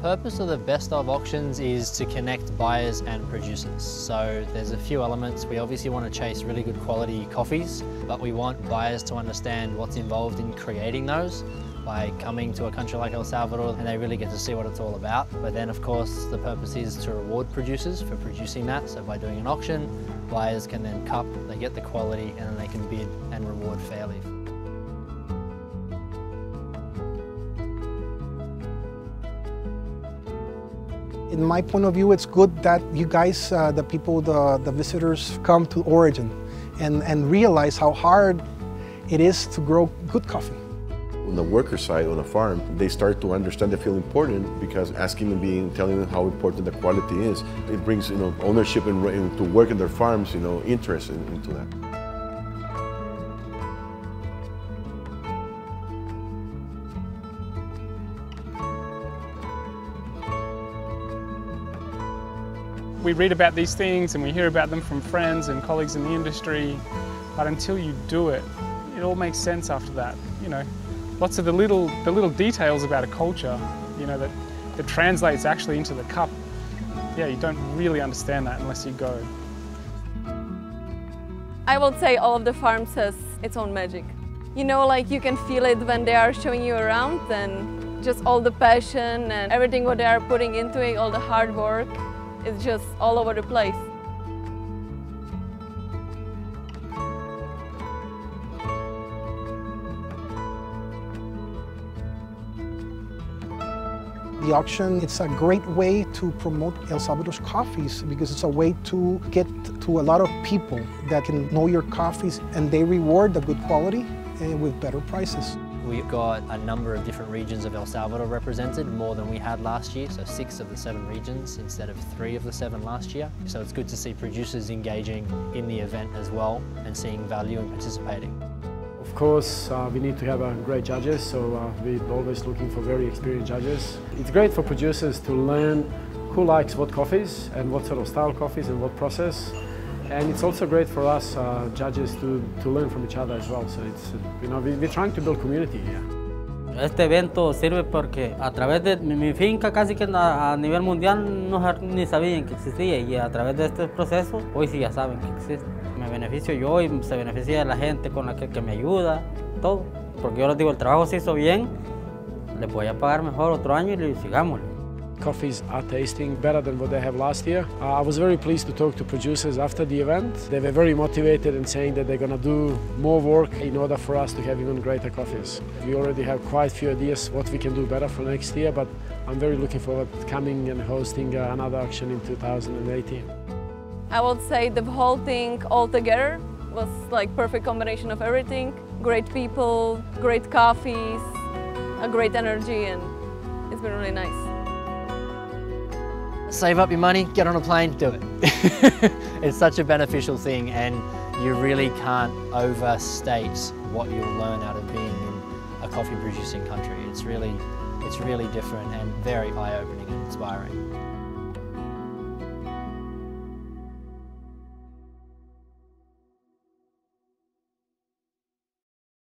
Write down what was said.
purpose of the best of auctions is to connect buyers and producers. So there's a few elements. We obviously want to chase really good quality coffees, but we want buyers to understand what's involved in creating those by coming to a country like El Salvador and they really get to see what it's all about. But then of course the purpose is to reward producers for producing that. So by doing an auction, buyers can then cup, they get the quality and then they can bid and reward fairly. In my point of view, it's good that you guys, uh, the people, the, the visitors, come to Origin and, and realize how hard it is to grow good coffee. On the worker side on a farm, they start to understand they feel important because asking them being, telling them how important the quality is, it brings you know ownership and, and to work in their farms, you know, interest in, into that. We read about these things and we hear about them from friends and colleagues in the industry, but until you do it, it all makes sense after that. You know, lots of the little, the little details about a culture, you know, that, that translates actually into the cup. Yeah, you don't really understand that unless you go. I would say all of the farms has its own magic. You know, like you can feel it when they are showing you around and just all the passion and everything what they are putting into it, all the hard work. It's just all over the place. The auction, it's a great way to promote El Salvador's coffees because it's a way to get to a lot of people that can know your coffees and they reward the good quality eh, with better prices. We've got a number of different regions of El Salvador represented, more than we had last year, so six of the seven regions instead of three of the seven last year. So it's good to see producers engaging in the event as well and seeing value and participating. Of course, uh, we need to have uh, great judges, so uh, we're always looking for very experienced judges. It's great for producers to learn who likes what coffees and what sort of style coffees and what process. And it's also great for us uh, judges to, to learn from each other as well. So it's, you know, we, we're trying to build community here. Este evento sirve porque a través de mi finca casi que a nivel mundial no ni sabían que existía y a través de este proceso hoy sí ya saben que existe. Me beneficio yo y se beneficia la gente con la que, que me ayuda, todo. Porque yo les digo, el trabajo se hizo bien, les voy a pagar mejor otro año y sigámosle. Coffees are tasting better than what they have last year. Uh, I was very pleased to talk to producers after the event. They were very motivated and saying that they're going to do more work in order for us to have even greater coffees. We already have quite a few ideas what we can do better for next year, but I'm very looking forward to coming and hosting uh, another auction in 2018. I would say the whole thing all together was like perfect combination of everything. Great people, great coffees, a great energy and it's been really nice. Save up your money, get on a plane, do it. it's such a beneficial thing and you really can't overstate what you'll learn out of being in a coffee producing country. It's really, it's really different and very eye-opening and inspiring.